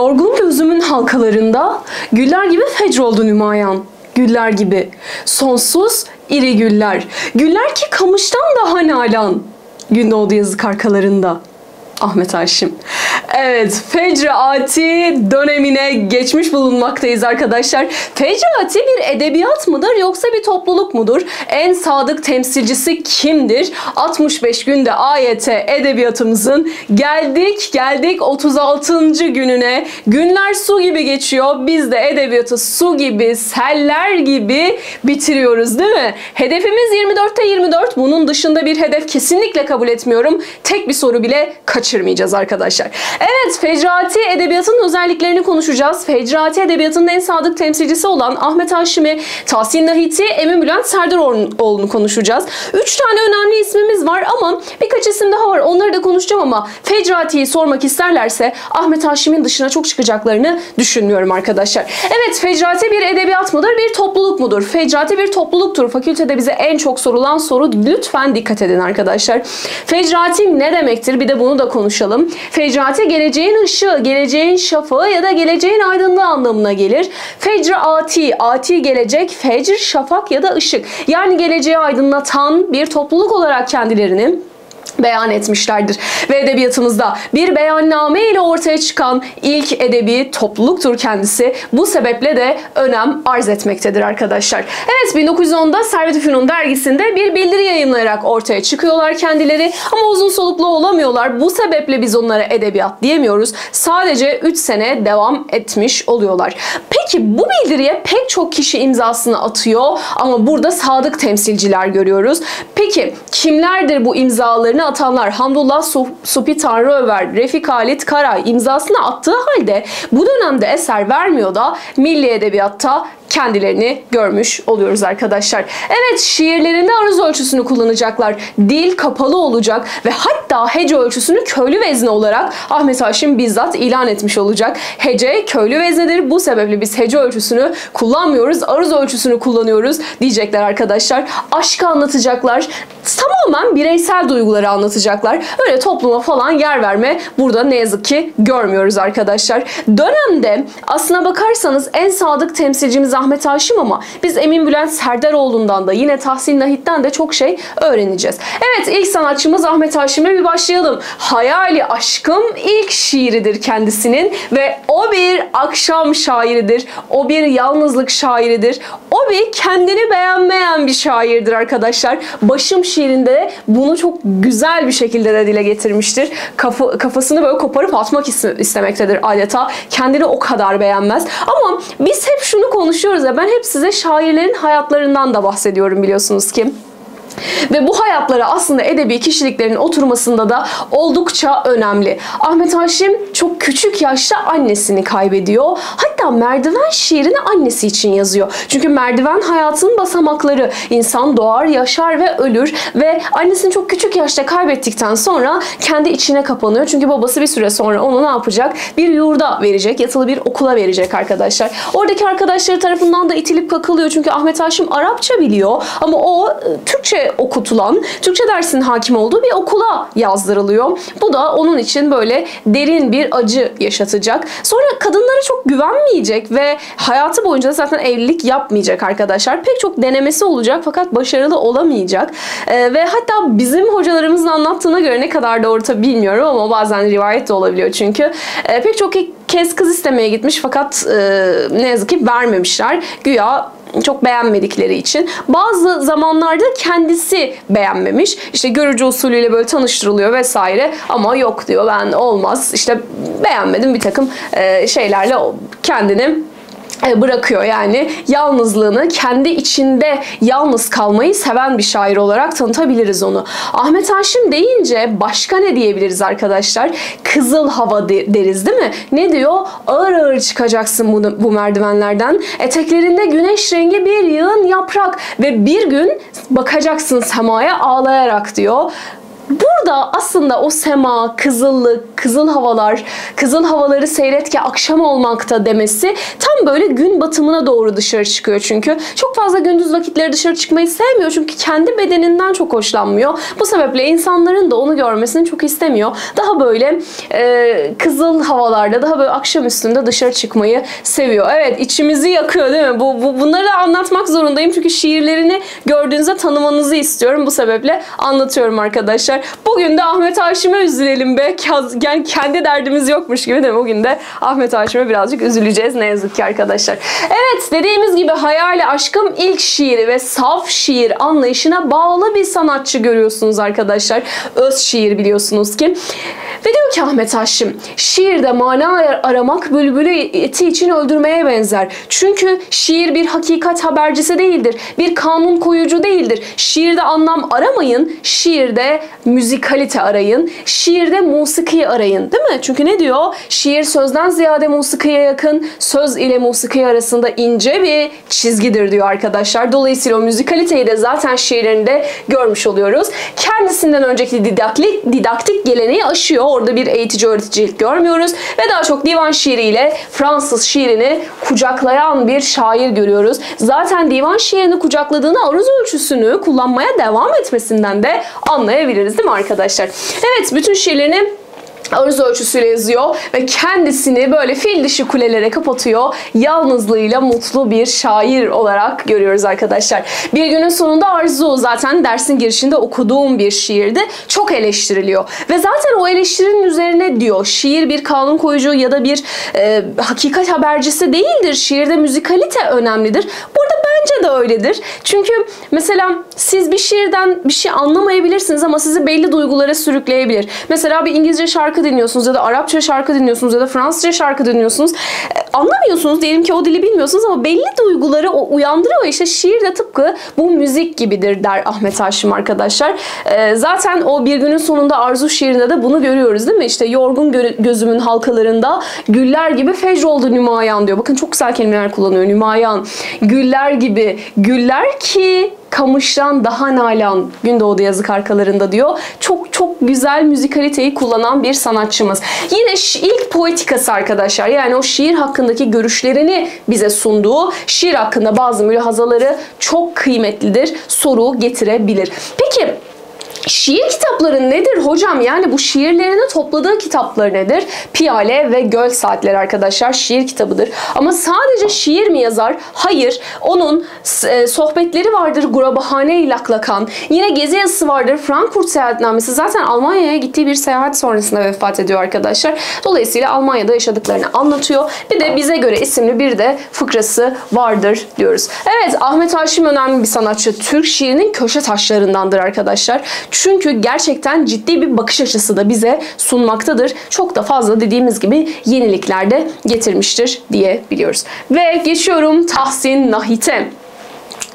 Yorgun gözümün halkalarında güller gibi fecr oldu nümayan. Güller gibi. Sonsuz iri güller. Güller ki kamıştan daha nalan. Gün doğdu yazık arkalarında. Ahmet Haşim. Evet, Fecraati dönemine geçmiş bulunmaktayız arkadaşlar. Fecraati bir edebiyat mıdır yoksa bir topluluk mudur? En sadık temsilcisi kimdir? 65 günde AYT edebiyatımızın geldik geldik 36. gününe. Günler su gibi geçiyor. Biz de edebiyatı su gibi, seller gibi bitiriyoruz değil mi? Hedefimiz 24'te 24. Bunun dışında bir hedef kesinlikle kabul etmiyorum. Tek bir soru bile kaçırmayacağız arkadaşlar. Evet, Fecraati edebiyatının özelliklerini konuşacağız. Fecraati edebiyatının en sadık temsilcisi olan Ahmet Haşimi, Tahsin Nahiti, Emin Bülent Serdaroğlu'nu konuşacağız. Üç tane önemli ismimiz var ama birkaç isim daha var. Onları da konuşacağım ama Fecraati'yi sormak isterlerse Ahmet Haşim'in dışına çok çıkacaklarını düşünmüyorum arkadaşlar. Evet, Fecraati bir edebiyat mıdır, bir topluluk mudur? Fecraati bir topluluktur. Fakültede bize en çok sorulan soru. Lütfen dikkat edin arkadaşlar. Fecraati ne demektir? Bir de bunu da konuşalım. Fecraati geleceğin ışığı, geleceğin şafağı ya da geleceğin aydınlığı anlamına gelir. Fecr ati, ati gelecek, fecr şafak ya da ışık. Yani geleceği aydınlatan bir topluluk olarak kendilerini beyan etmişlerdir. Ve edebiyatımızda bir beyanname ile ortaya çıkan ilk edebi topluluktur kendisi. Bu sebeple de önem arz etmektedir arkadaşlar. Evet 1910'da Servet-i Fünun dergisinde bir bildiri yayınlayarak ortaya çıkıyorlar kendileri ama uzun soluklu olamıyorlar. Bu sebeple biz onlara edebiyat diyemiyoruz. Sadece 3 sene devam etmiş oluyorlar. Peki bu bildiriye pek çok kişi imzasını atıyor ama burada sadık temsilciler görüyoruz. Peki kimlerdir bu imzalarını atanlar? Hamdullah Supi Tanrıöver, Refik Halit Karay imzasını attığı halde bu dönemde eser vermiyor da Milli Edebiyat'ta kendilerini görmüş oluyoruz arkadaşlar. Evet şiirlerinde aruz ölçüsünü kullanacaklar. Dil kapalı olacak ve hatta hece ölçüsünü köylü vezne olarak Ahmet Haşim bizzat ilan etmiş olacak. Hece köylü veznedir. Bu sebeple biz hece ölçüsünü kullanmıyoruz. Aruz ölçüsünü kullanıyoruz diyecekler arkadaşlar. Aşkı anlatacaklar. Tamamen bireysel duyguları anlatacaklar. Öyle topluma falan yer verme burada ne yazık ki görmüyoruz arkadaşlar. Dönemde aslına bakarsanız en sadık temsilcimiz Ahmet Haşim ama biz Emin Bülent Serdaroğlu'ndan da yine Tahsin Nahit'ten de çok şey öğreneceğiz. Evet ilk sanatçımız Ahmet Haşim'e bir başlayalım. Hayali Aşkım ilk şiiridir kendisinin ve o bir akşam şairidir. O bir yalnızlık şairidir. O bir kendini beğenmeyen bir şairdir arkadaşlar. Başım şiirinde bunu çok güzel bir şekilde de dile getirmiştir. Kafa, kafasını böyle koparıp atmak istemektedir adeta. Kendini o kadar beğenmez. Ama biz hep şunu konuşuyoruz ya ben hep size şairlerin hayatlarından da bahsediyorum biliyorsunuz ki. Ve bu hayatlara aslında edebi kişiliklerin oturmasında da oldukça önemli. Ahmet Haşim çok küçük yaşta annesini kaybediyor. Hatta merdiven şiirini annesi için yazıyor. Çünkü merdiven hayatının basamakları. İnsan doğar, yaşar ve ölür ve annesini çok küçük yaşta kaybettikten sonra kendi içine kapanıyor. Çünkü babası bir süre sonra onu ne yapacak? Bir yurda verecek, yatılı bir okula verecek arkadaşlar. Oradaki arkadaşları tarafından da itilip kakılıyor. Çünkü Ahmet Haşim Arapça biliyor ama o e, Türkçe okutulan, Türkçe dersinin hakim olduğu bir okula yazdırılıyor. Bu da onun için böyle derin bir acı yaşatacak. Sonra kadınlara çok güvenmeyecek ve hayatı boyunca zaten evlilik yapmayacak arkadaşlar. Pek çok denemesi olacak fakat başarılı olamayacak. Ee, ve hatta bizim hocalarımızın anlattığına göre ne kadar doğru tabi bilmiyorum ama bazen rivayet de olabiliyor çünkü. Ee, pek çok kez kız istemeye gitmiş fakat e, ne yazık ki vermemişler. Güya çok beğenmedikleri için. Bazı zamanlarda kendisi beğenmemiş. İşte görücü usulüyle böyle tanıştırılıyor vesaire ama yok diyor ben olmaz. İşte beğenmedim bir takım e, şeylerle kendini bırakıyor yani yalnızlığını kendi içinde yalnız kalmayı seven bir şair olarak tanıtabiliriz onu. Ahmet Haşim deyince başka ne diyebiliriz arkadaşlar? Kızıl hava deriz değil mi? Ne diyor? Ağır ağır çıkacaksın bu, bu merdivenlerden. Eteklerinde güneş rengi bir yığın yaprak ve bir gün bakacaksın semaya ağlayarak diyor Burada aslında o sema, kızıllık, kızıl havalar, kızıl havaları seyret ki akşam olmakta demesi böyle gün batımına doğru dışarı çıkıyor çünkü. Çok fazla gündüz vakitleri dışarı çıkmayı sevmiyor çünkü kendi bedeninden çok hoşlanmıyor. Bu sebeple insanların da onu görmesini çok istemiyor. Daha böyle e, kızıl havalarda, daha böyle akşam üstünde dışarı çıkmayı seviyor. Evet içimizi yakıyor değil mi? Bu, bu Bunları anlatmak zorundayım çünkü şiirlerini gördüğünüzde tanımanızı istiyorum. Bu sebeple anlatıyorum arkadaşlar. Bugün de Ahmet Haşim'e üzülelim be. Yani kendi derdimiz yokmuş gibi de bugün de Ahmet Haşim'e birazcık üzüleceğiz ne yazık ki arkadaşlar. Evet dediğimiz gibi Hayali Aşkım ilk şiiri ve saf şiir anlayışına bağlı bir sanatçı görüyorsunuz arkadaşlar. Öz şiir biliyorsunuz ki. Ve diyor ki Ahmet Haşim, şiirde mana aramak bülbülü eti için öldürmeye benzer. Çünkü şiir bir hakikat habercisi değildir. Bir kanun koyucu değildir. Şiirde anlam aramayın, şiirde müzikalite arayın, şiirde musiki arayın. Değil mi? Çünkü ne diyor? Şiir sözden ziyade musikiye yakın, söz ile musiki arasında ince bir çizgidir diyor arkadaşlar. Dolayısıyla o müzikaliteyi de zaten şiirlerinde görmüş oluyoruz. Kendisinden önceki didaktik, didaktik geleneği aşıyor. Orada bir eğitici öğreticilik görmüyoruz. Ve daha çok divan şiiriyle Fransız şiirini kucaklayan bir şair görüyoruz. Zaten divan şiirini kucakladığını aruz ölçüsünü kullanmaya devam etmesinden de anlayabiliriz değil mi arkadaşlar? Evet bütün şiirlerini arız ölçüsüyle yazıyor ve kendisini böyle fil dişi kulelere kapatıyor. Yalnızlığıyla mutlu bir şair olarak görüyoruz arkadaşlar. Bir günün sonunda Arzu zaten dersin girişinde okuduğum bir şiirdi. Çok eleştiriliyor. Ve zaten o eleştirinin üzerine diyor şiir bir kanun koyucu ya da bir e, hakikat habercisi değildir. Şiirde müzikalite önemlidir. Burada bence de öyledir. Çünkü mesela siz bir şiirden bir şey anlamayabilirsiniz ama sizi belli duygulara sürükleyebilir. Mesela bir İngilizce şarkı dinliyorsunuz ya da Arapça şarkı dinliyorsunuz ya da Fransızca şarkı dinliyorsunuz. E, anlamıyorsunuz diyelim ki o dili bilmiyorsunuz ama belli duyguları o uyandırıyor. İşte şiir de tıpkı bu müzik gibidir der Ahmet Haşim arkadaşlar. E, zaten o bir günün sonunda Arzu şiirinde de bunu görüyoruz değil mi? İşte yorgun gözümün halkalarında güller gibi fecr oldu nümayan diyor. Bakın çok güzel kelimeler kullanıyor nümayan. Güller gibi güller ki kamıştan daha nalan Gündoğdu yazık arkalarında diyor. Çok çok güzel müzikaliteyi kullanan bir sanatçımız. Yine ilk poetikası arkadaşlar. Yani o şiir hakkındaki görüşlerini bize sunduğu şiir hakkında bazı mülahazaları çok kıymetlidir. Soru getirebilir. Peki Şiir kitapları nedir hocam? Yani bu şiirlerini topladığı kitapları nedir? Piyale ve Göl Saatleri arkadaşlar şiir kitabıdır. Ama sadece şiir mi yazar? Hayır. Onun e, sohbetleri vardır Gurabahane Laklakan. Yine gezi yazısı vardır. Frankfurt seyahatnamesi zaten Almanya'ya gittiği bir seyahat sonrasında vefat ediyor arkadaşlar. Dolayısıyla Almanya'da yaşadıklarını anlatıyor. Bir de bize göre isimli bir de fıkrası vardır diyoruz. Evet Ahmet Haşim önemli bir sanatçı. Türk şiirinin köşe taşlarındandır arkadaşlar. Çünkü gerçekten ciddi bir bakış açısı da bize sunmaktadır. Çok da fazla dediğimiz gibi yenilikler de getirmiştir diye biliyoruz. Ve geçiyorum Tahsin Nahit'e.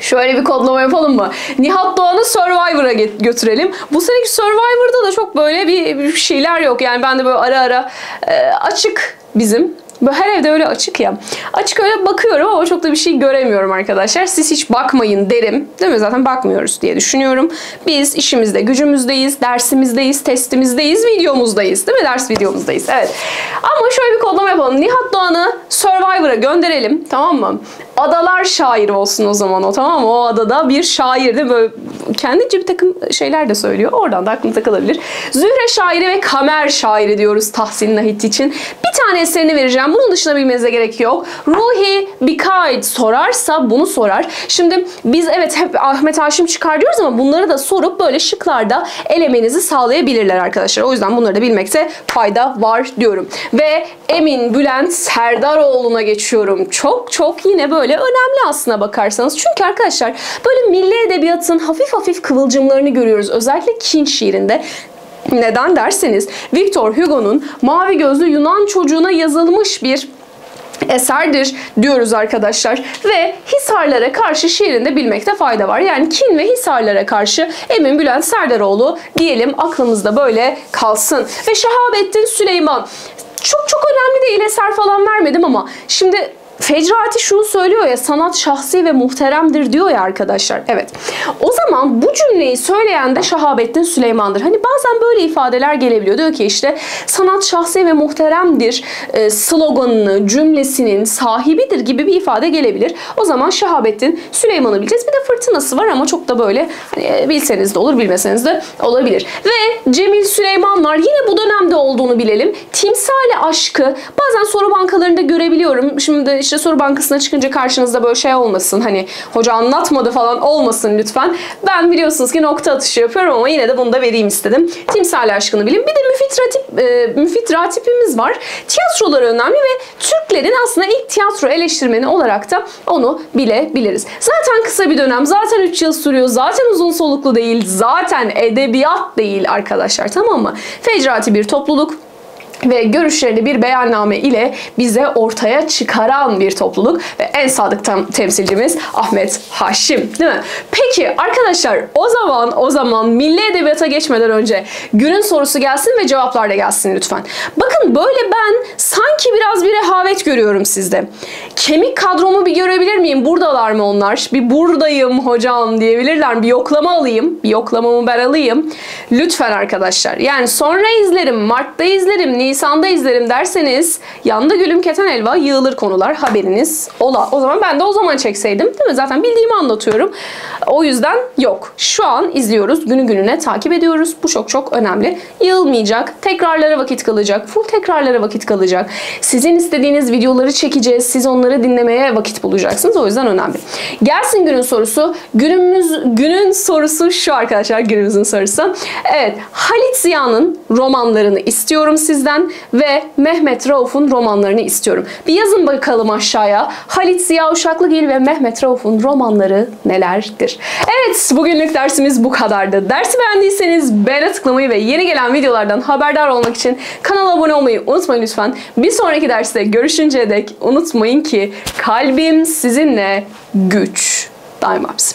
Şöyle bir kodlama yapalım mı? Nihat Doğan'ı Survivor'a götürelim. Bu seneki Survivor'da da çok böyle bir, şeyler yok. Yani ben de böyle ara ara e, açık bizim Böyle her evde öyle açık ya. Açık öyle bakıyorum ama çok da bir şey göremiyorum arkadaşlar. Siz hiç bakmayın derim. Değil mi? Zaten bakmıyoruz diye düşünüyorum. Biz işimizde, gücümüzdeyiz, dersimizdeyiz, testimizdeyiz, videomuzdayız. Değil mi? Ders videomuzdayız. Evet. Ama şöyle bir kodlama yapalım. Nihat Doğan'ı Survivor'a gönderelim. Tamam mı? Adalar şairi olsun o zaman o tamam mı? O adada bir şair mi? Böyle kendince bir takım şeyler de söylüyor. Oradan da aklınıza kalabilir. Zühre şairi ve Kamer şairi diyoruz Tahsin Nahit için. Bir tane eserini vereceğim. Bunun dışında bilmenize gerek yok. Ruhi Bikaid sorarsa bunu sorar. Şimdi biz evet hep Ahmet Haşim çıkarıyoruz ama bunları da sorup böyle şıklarda elemenizi sağlayabilirler arkadaşlar. O yüzden bunları da bilmekte fayda var diyorum. Ve Emin Bülent Serdaroğlu'na geçiyorum. Çok çok yine böyle önemli aslına bakarsanız. Çünkü arkadaşlar böyle milli edebiyatın hafif hafif kıvılcımlarını görüyoruz. Özellikle Kin şiirinde. Neden derseniz Victor Hugo'nun Mavi Gözlü Yunan Çocuğuna yazılmış bir eserdir diyoruz arkadaşlar. Ve Hisarlara karşı şiirinde bilmekte fayda var. Yani kin ve Hisarlara karşı Emin Bülent Serdaroğlu diyelim aklımızda böyle kalsın. Ve Şehabettin Süleyman çok çok önemli değil eser falan vermedim ama şimdi Fecrati şunu söylüyor ya sanat şahsi ve muhteremdir diyor ya arkadaşlar. Evet. O zaman bu cümleyi söyleyen de Şahabettin Süleyman'dır. Hani bazen böyle ifadeler gelebiliyor. Diyor ki işte sanat şahsi ve muhteremdir e, sloganını, cümlesinin sahibidir gibi bir ifade gelebilir. O zaman Şahabettin Süleyman'ı bileceğiz. Bir de fırtınası var ama çok da böyle hani, e, bilseniz de olur bilmeseniz de olabilir. Ve Cemil Süleyman var. Yine bu dönemde olduğunu bilelim. Timsali aşkı bazen soru bankalarında görebiliyorum. Şimdi işte soru bankasına çıkınca karşınızda böyle şey olmasın. Hani hoca anlatmadı falan olmasın lütfen. Ben biliyorsunuz ki nokta atışı yapıyorum ama yine de bunu da vereyim istedim. Timsali aşkını bilin. Bir de müfit, ratip, e, müfit ratipimiz var. Tiyatroları önemli ve Türklerin aslında ilk tiyatro eleştirmeni olarak da onu bilebiliriz. Zaten kısa bir dönem, zaten 3 yıl sürüyor, zaten uzun soluklu değil, zaten edebiyat değil arkadaşlar tamam mı? Fecrati bir topluluk ve görüşlerini bir beyanname ile bize ortaya çıkaran bir topluluk ve en sadık tem- temsilcimiz Ahmet Haşim değil mi? Peki arkadaşlar o zaman o zaman milli edebiyata geçmeden önce günün sorusu gelsin ve cevaplar da gelsin lütfen. Bakın böyle ben sanki biraz bir rehavet görüyorum sizde. Kemik kadromu bir görebilir miyim? Buradalar mı onlar? Bir buradayım hocam diyebilirler mi? Bir yoklama alayım. Bir yoklamamı ben alayım. Lütfen arkadaşlar. Yani sonra izlerim, Mart'ta izlerim, Nisan'da izlerim derseniz yanda gülüm keten elva yığılır konular haberiniz ola. O zaman ben de o zaman çekseydim değil mi? Zaten bildiğimi anlatıyorum. O yüzden yok. Şu an izliyoruz. Günü gününe takip ediyoruz. Bu çok çok önemli. Yığılmayacak. Tekrarlara vakit kalacak. Full tekrarlara vakit kalacak. Sizin istediğiniz videoları çekeceğiz. Siz onları dinlemeye vakit bulacaksınız. O yüzden önemli. Gelsin günün sorusu. Günümüz günün sorusu şu arkadaşlar. Günümüzün sorusu. Evet. Halit Ziya'nın romanlarını istiyorum sizden ve Mehmet Rauf'un romanlarını istiyorum. Bir yazın bakalım aşağıya. Halit Ziya Uşaklıgil ve Mehmet Rauf'un romanları nelerdir? Evet, bugünlük dersimiz bu kadardı. Dersi beğendiyseniz beğene tıklamayı ve yeni gelen videolardan haberdar olmak için kanala abone olmayı unutmayın lütfen. Bir sonraki derste görüşünceye dek unutmayın ki kalbim sizinle güç bizim.